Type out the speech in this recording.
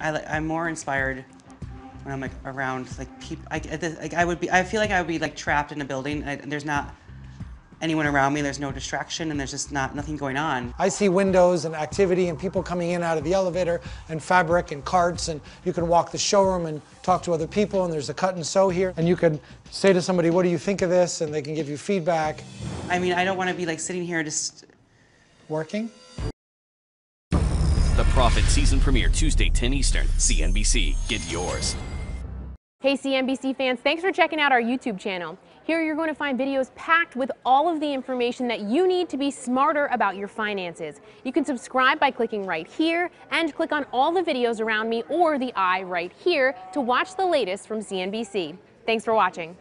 I, I'm more inspired when I'm like around like people. I, I- like I would be. I feel like I would be like trapped in a building. I, there's not anyone around me. There's no distraction, and there's just not nothing going on. I see windows and activity and people coming in out of the elevator and fabric and carts and you can walk the showroom and talk to other people and there's a cut and sew here and you can say to somebody, what do you think of this? And they can give you feedback. I mean, I don't want to be like sitting here just. Working? Profit season premiere Tuesday 10 Eastern. CNBC. Get yours. Hey CNBC fans, thanks for checking out our YouTube channel. Here you're going to find videos packed with all of the information that you need to be smarter about your finances. You can subscribe by clicking right here and click on all the videos around me or the eye right here to watch the latest from CNBC. Thanks for watching.